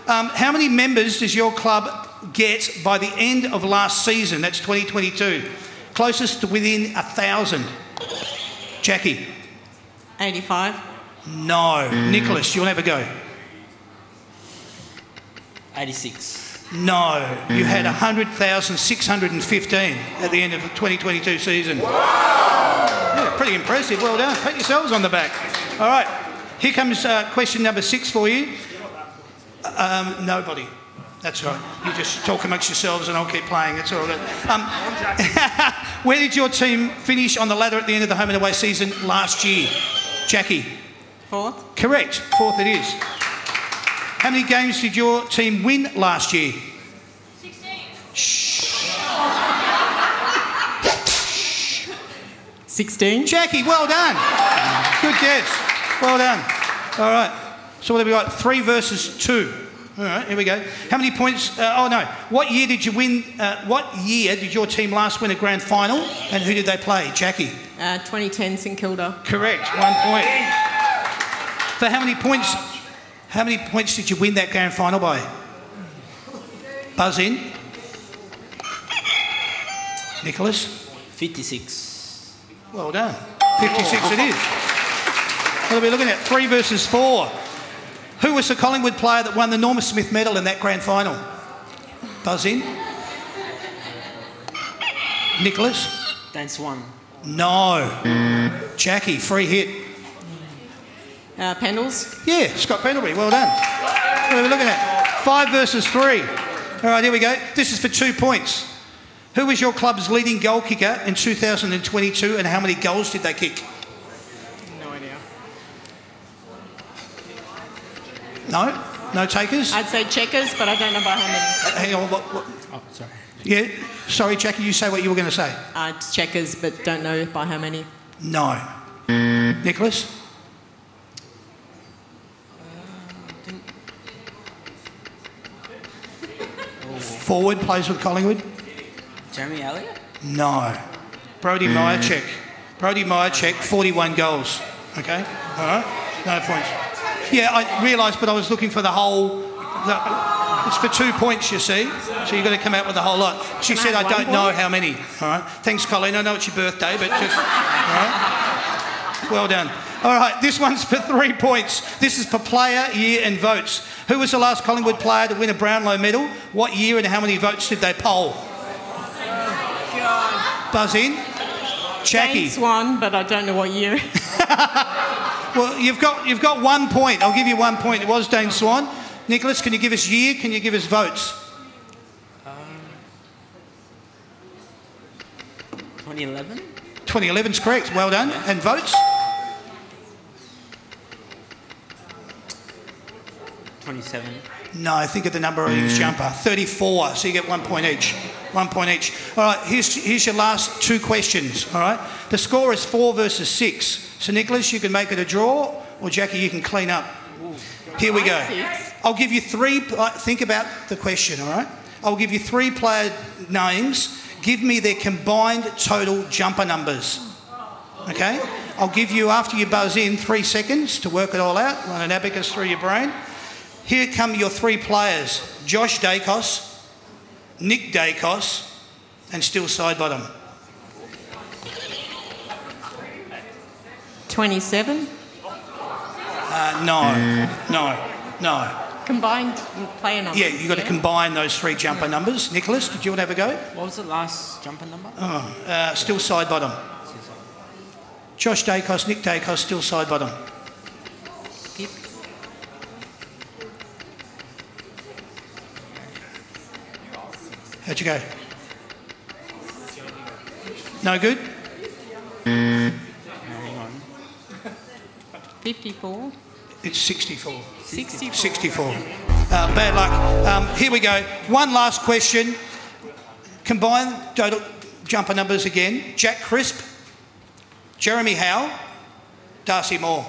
Um, how many members does your club get by the end of last season? That's 2022. Closest to within a thousand. Jackie. 85. No. Nicholas, you'll never go. 86. No, you had 100,615 at the end of the 2022 season. Yeah, pretty impressive. Well done. Pat yourselves on the back. All right, here comes uh, question number six for you. Um, nobody. That's right. You just talk amongst yourselves and I'll keep playing. It's all good. Um, where did your team finish on the ladder at the end of the home and away season last year? Jackie. Fourth. Correct. Fourth it is. How many games did your team win last year? 16. Jackie, well done. Good guess. Well done. All right. So what have we got? Three versus two. All right, here we go. How many points? Uh, oh no. What year did you win? Uh, what year did your team last win a grand final? And who did they play? Jackie. Uh, 2010 St Kilda. Correct. One point. For how many points? How many points did you win that grand final by? Buzz in. Nicholas. 56. Well done. 56 it is. What are we looking at? Three versus four. Who was the Collingwood player that won the Norm Smith medal in that grand final? Buzz in. Nicholas? Dan Swan. No. Jackie, free hit. Uh, Pendles. Yeah, Scott Pendlebury, well done. What are we looking at? Five versus three. All right, here we go. This is for two points. Who was your club's leading goal kicker in 2022 and how many goals did they kick? No idea. No? No takers? I'd say checkers, but I don't know by how many. Hang on, what, what? Oh, sorry. Yeah, sorry, Jackie, you say what you were going to say. Uh, it's checkers, but don't know by how many. No. Nicholas? Forward plays with Collingwood? Jeremy Elliott? No. Brody mm. Mihocek. Brody Mihocek, 41 goals. Okay? All right? No points. Yeah, I realised, but I was looking for the whole. The, it's for two points, you see. So you've got to come out with a whole lot. She said, I don't know how many. All right? Thanks, Colleen. I know it's your birthday, but just. All right? Well done. All right, this one's for three points. This is for player, year, and votes. Who was the last Collingwood player to win a Brownlow medal? What year and how many votes did they poll? Buzz in. Jackie. Thanks one, but I don't know what year. Well, you've got you've got one point. I'll give you one point. It was Dane Swan. Nicholas, can you give us year? Can you give us votes? 2011? 2011 is correct. Well done. And votes? 27. No, think of the number of each jumper. 34, so you get one point each. One point each. All right, here's, here's your last two questions, all right? The score is four versus six. So, Nicholas, you can make it a draw, or Jackie, you can clean up. Here we go. I'll give you three, uh, think about the question, all right? I'll give you three player names. Give me their combined total jumper numbers. Okay? I'll give you, after you buzz in, three seconds to work it all out. Run an abacus through your brain. Here come your three players Josh Daicos, Nick Daicos, and Steele Sidebottom. 27. Uh, no, no, no. Combined player numbers. Yeah, you've got to combine those three jumper numbers. Nicholas, did you want to have a go? What was the last jumper number? Uh, Steele Sidebottom. Josh Daicos, Nick Daicos, still side bottom. How'd you go? No good? Hang 54. It's 64. 64. 64. Uh, bad luck. Um, here we go. One last question. Combine total jumper numbers again. Jack Crisp, Jeremy Howe, Darcy Moore.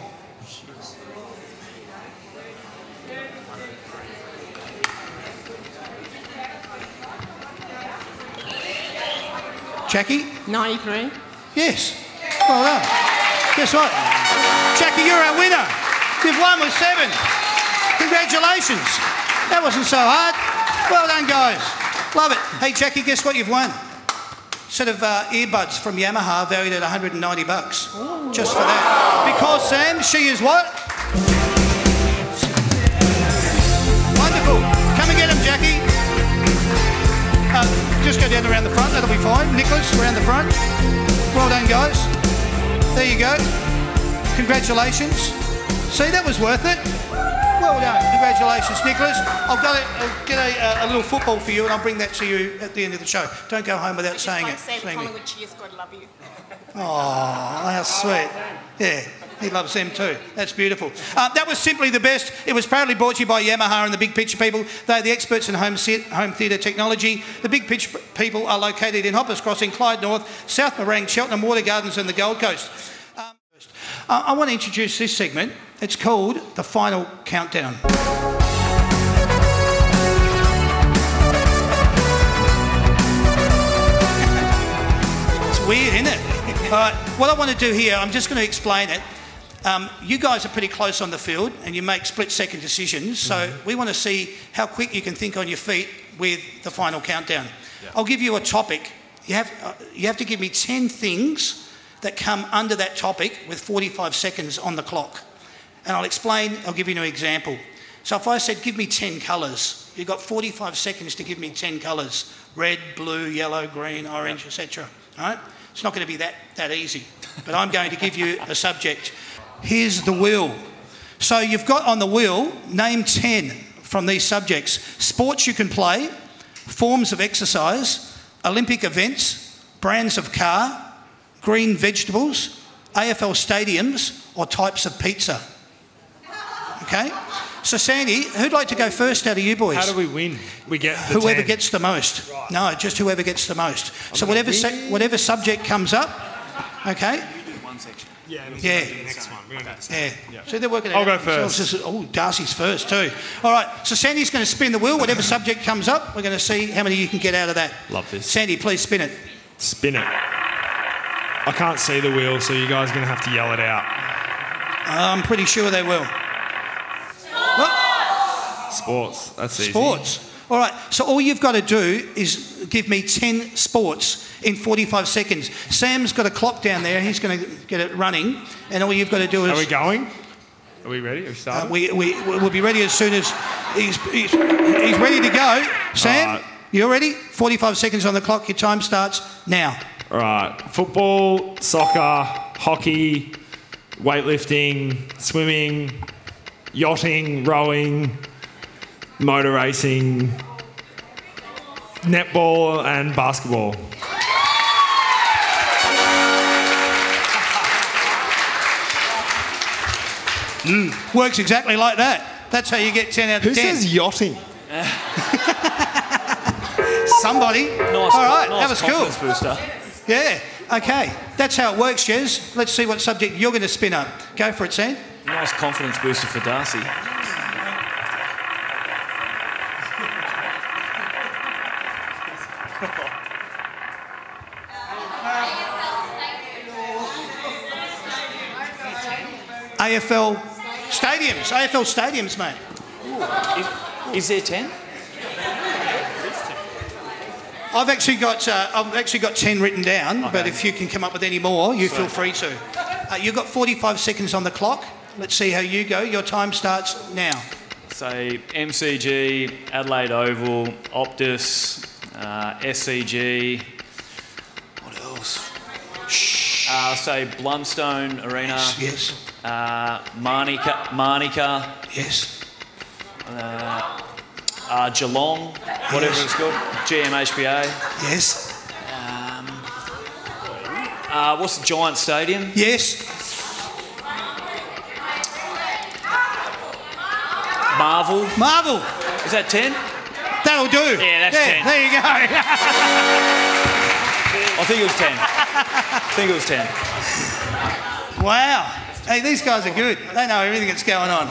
Jackie? 93. Yes. Well done. Guess what? Jackie, you're our winner. You've won with seven. Congratulations. That wasn't so hard. Well done, guys. Love it. Hey, Jackie, guess what you've won? Set of uh, earbuds from Yamaha valued at 190 bucks. Just for that. Because, Sam, she is what? Just go down around the front, that'll be fine. Nicholas, around the front. Well done, guys. There you go. Congratulations. See, that was worth it. Well done. Congratulations, Nicholas. I'll, go, I'll uh, get a, uh, a little football for you and I'll bring that to you at the end of the show. Don't go home without saying it. Sam Saying it. Collingwood cheers, God love you. Oh, how sweet. Yeah, he loves them too. That's beautiful. Uh, that was simply the best. It was proudly brought to you by Yamaha and the Big Picture people. They're the experts in home, home theatre technology. The Big Picture people are located in Hoppers Crossing, Clyde North, South Morang, Cheltenham Water Gardens, and the Gold Coast. Um, I I want to introduce this segment. It's called The Final Countdown. It's weird, isn't it? All right, what I want to do here, I'm just going to explain it. Um, you guys are pretty close on the field and you make split second decisions, so we want to see how quick you can think on your feet with the final countdown. I'll give you a topic. You have, uh, you have to give me 10 things that come under that topic with 45 seconds on the clock. And I'll explain, I'll give you an example. So if I said, give me 10 colours, you've got 45 seconds to give me 10 colours red, blue, yellow, green, orange, etc. All right? It's not going to be that, that easy, but I'm going to give you a subject. Here's the wheel. So you've got on the wheel, name 10 from these subjects sports you can play, forms of exercise, Olympic events, brands of car, green vegetables, AFL stadiums, or types of pizza. Okay? So, Sandy, who'd like to go first out of you boys? How do we win? We get the whoever 10. gets the most. No, just whoever gets the most. so whatever se- whatever subject comes up, okay? Yeah. Yeah. Next one. We're gonna do the same. Yeah. So they're working. it I'll out go first. Oh, Just- Oh, Darcy's first too. All right. So Sandy's going to spin the wheel. Whatever subject comes up, we're going to see how many you can get out of that. Love this. Sandy, please spin it. Spin it. I can't see the wheel, so you guys are gonna have to yell it out. I'm pretty sure they will. Sports. Sports. That's easy. Sports. All right. So all you've got to do is give me 10 sports in 45 seconds. Sam's got a clock down there. He's going to get it running. And all you've got to do is. Are we going? Are we ready? Are we Uh, starting? we, we, we'll be ready as soon as he's, he's, he's ready to go. Sam, right. you're ready? 45 seconds on the clock. Your time starts now. All right. Football, soccer, hockey, weightlifting, swimming, yachting, rowing, motor racing, netball, and basketball. Mm, works exactly like that. That's how you get 10 out of Who 10. says yachting? Somebody. Nice, All right, nice that was cool. booster. Yeah, okay. That's how it works, Jez. Let's see what subject you're going to spin up. Go for it, Sam. Nice confidence booster for Darcy. AFL stadiums. AFL stadiums, mate. Is there 10? I've actually got uh, I've actually got ten written down, but if you can come up with any more, you feel free to. Uh, you've got 45 seconds on the clock. Let's see how you go. Your time starts now. Say MCG, Adelaide Oval, Optus, uh, SCG. What else? Uh, say Blundstone Arena, Yes. Uh, Manuka, Manuka Yes. uh, Geelong, whatever Yes. it's called, GMHBA. Yes. Uh, what's the Giant Stadium? Yes. Marvel. Marvel. Is that 10? That'll do. Yeah, that's 10. There you go. I think it was 10. I think it was 10. wow. Hey, these guys are good. They know everything that's going on.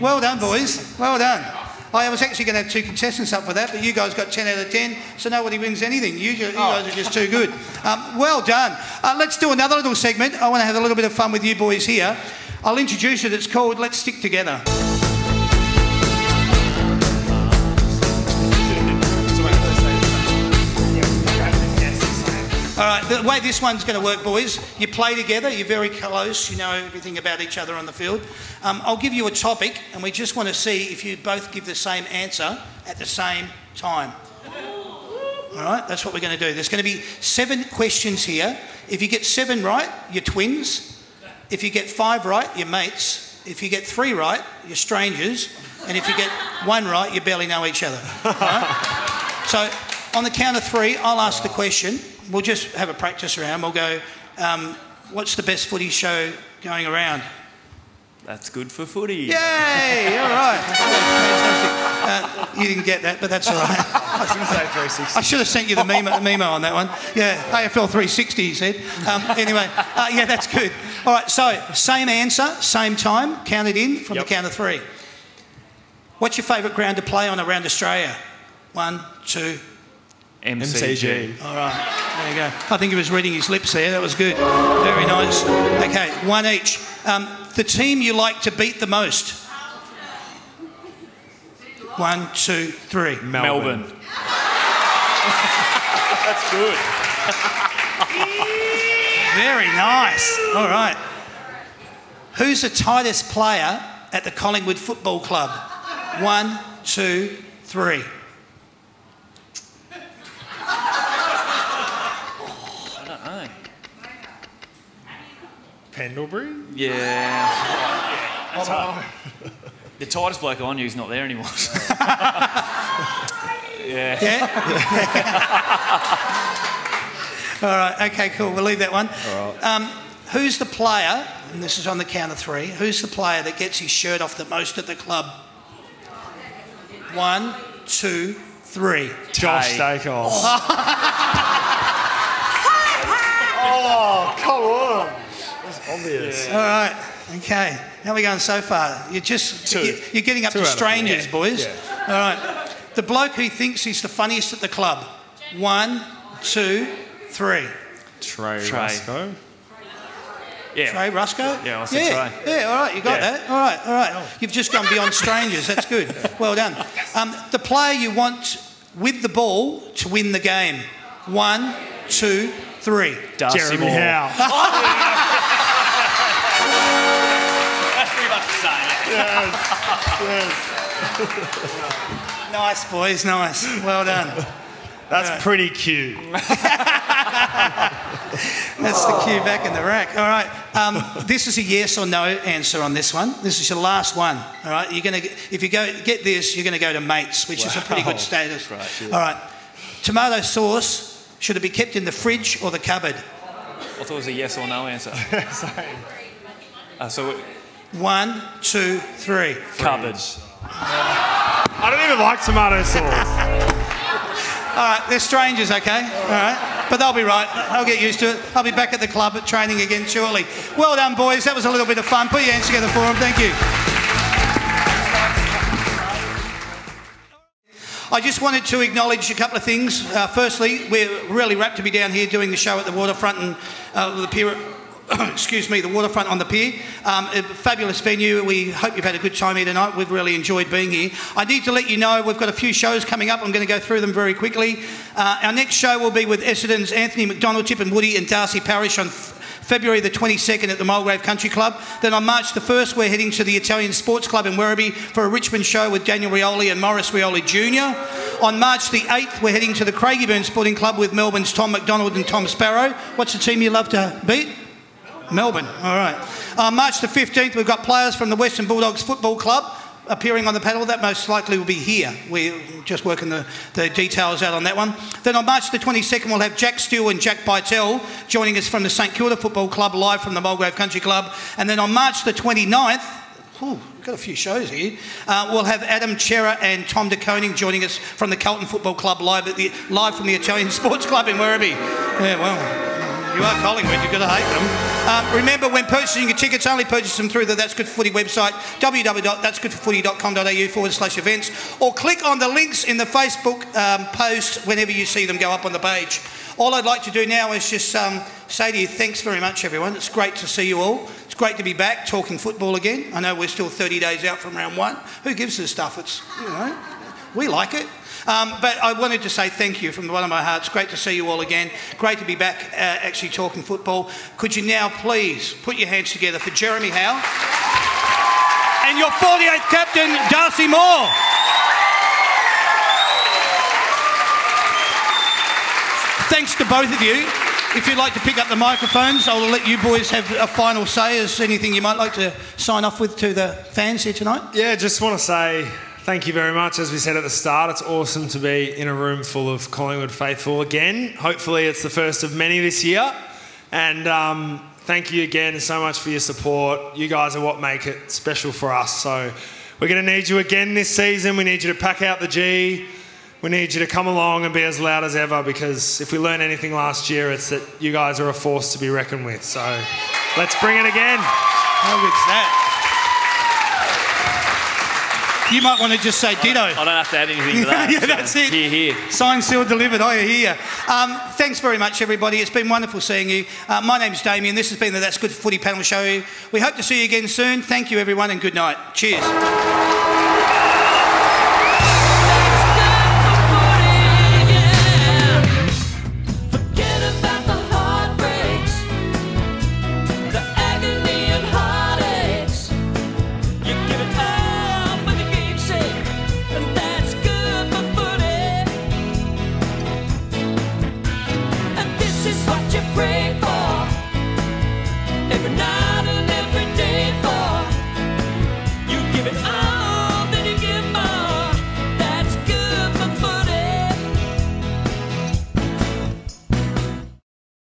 Well done, boys. Well done. I was actually going to have two contestants up for that, but you guys got 10 out of 10, so nobody wins anything. You, you guys are just too good. Um, well done. Uh, let's do another little segment. I want to have a little bit of fun with you boys here. I'll introduce it. It's called Let's Stick Together. All right, the way this one's going to work, boys, you play together, you're very close, you know everything about each other on the field. Um, I'll give you a topic, and we just want to see if you both give the same answer at the same time. All right, that's what we're going to do. There's going to be seven questions here. If you get seven right, you're twins. If you get five right, you're mates. If you get three right, you're strangers. And if you get one right, you barely know each other. Right? So, on the count of three, I'll ask the question. We'll just have a practice round. We'll go, um, what's the best footy show going around? That's good for footy. Yay! All right. Uh, you didn't get that, but that's all right. I was going to say 360. I should have sent you the memo, memo on that one. Yeah, AFL 360, he said. Um, anyway, uh, yeah, that's good. All right, so same answer, same time, count it in from Yep. the count of three. What's your favourite ground to play on around Australia? One, two, MCG. all right, there you go. I think he was reading his lips there. That was good. Very nice. Okay, one each. Um, the team you like to beat the most? One, two, three. Melbourne. That's good. Very nice. All right. Who's the tightest player at the Collingwood Football Club? One, two, three. I don't know. Pendlebury? Yeah. the tightest bloke I knew is not there anymore. yeah. Yeah? All right, okay, cool. We'll leave that one. Um, who's the player, and this is on the count of three, who's the player that gets his shirt off the most at the club? One, two, three. Josh Tay. Stakeoff. oh, come on. That's obvious. All right, okay. How are we going so far? You're just Two. you- you're getting up Two to out of four. strangers, boys. Yeah. All right. The bloke who thinks he's the funniest at the club. One, two, three. Trey, Trey. Ruscoe. Yeah. Trey Ruscoe? Yeah, I said yeah. Trey. Yeah, all right, you got Yeah. that. All right, all right. You've just gone beyond strangers. That's good. Well done. Um, the player you want with the ball to win the game. One, two, three. Darcy Jeremy Moore. Howe. the same. Nice, boys, nice. Well done. That's pretty cute. That's the cue back in the rack. All right. Um, this is a yes or no answer on this one. This is your last one. All right. You're gonna if you go get this, you're going to go to mates, which is a pretty good status. All right. Tomato sauce should it be kept in the fridge or the cupboard? I thought it was a yes or no answer. Uh, so One, two, three. Cupboards. I don't even like tomato sauce. All right, they're strangers, okay? All right, but they'll be right. I'll get used to it. I'll be back at the club at training again shortly. Well done, boys. That was a little bit of fun. Put your hands together for them. Thank you. I just wanted to acknowledge a couple of things. Uh, firstly, we're really rapt to be down here doing the show at the waterfront and uh, the pier. excuse me, the waterfront on the pier. Um, a fabulous venue. We hope you've had a good time here tonight. We've really enjoyed being here. I need to let you know we've got a few shows coming up. I'm going to go through them very quickly. Uh, our next show will be with Essendon's Anthony McDonald, Chip and Woody, and Darcy Parish on. February the 22nd at the Mulgrave Country Club. Then on March the 1st, we're heading to the Italian Sports Club in Werribee for a Richmond show with Daniel Rioli and Maurice Rioli Jr. On March the 8th, we're heading to the Craigieburn Sporting Club with Melbourne's Tom McDonald and Tom Sparrow. What's the team you love to beat? Melbourne, all right. On March the 15th, we've got players from the Western Bulldogs Football Club appearing on the panel. That most likely will be here. We're just working the, the details out on that one. Then on March the 22nd, we'll have Jack Steele and Jack Bytel joining us from the St Kilda Football Club live from the Mulgrave Country Club. And then on March the 29th, Ooh, we've got a few shows here. Uh, we'll have Adam Cerra and Tom De Koning joining us from the Carlton Football Club live, at the, live from the Italian Sports Club in Werribee. Yeah, well, you are Collingwood, you've got to hate them. Um, remember, when purchasing your tickets, only purchase them through the That's Good Footy website, www.that'sgoodforfooty.com.au forward slash events, or click on the links in the Facebook um, post whenever you see them go up on the page. All I'd like to do now is just um, say to you, thanks very much, everyone. It's great to see you all. It's great to be back talking football again. I know we're still 30 days out from round one. Who gives a stuff? It's, you know, we like it. Um, but I wanted to say thank you from the bottom of my heart. It's great to see you all again. Great to be back uh, actually talking football. Could you now please put your hands together for Jeremy Howe and your 48th captain, Darcy Moore. Thanks to both of you. If you'd like to pick up the microphones, I'll let you boys have a final say. Is anything you might like to sign off with to the fans here tonight? Yeah, just want to say thank you very much. As we said at the start, it's awesome to be in a room full of Collingwood faithful again. Hopefully, it's the first of many this year. And um, thank you again so much for your support. You guys are what make it special for us. So we're going to need you again this season. We need you to pack out the G. We need you to come along and be as loud as ever because if we learned anything last year, it's that you guys are a force to be reckoned with. So let's bring it again. How good's that? You might want to just say ditto. I don't have to add anything to that. yeah, so that's it. Here, here. Signed, sealed, delivered. I hear. Um, thanks very much, everybody. It's been wonderful seeing you. Uh, my name's Damien. This has been the That's Good Footy panel show. We hope to see you again soon. Thank you, everyone, and good night. Cheers.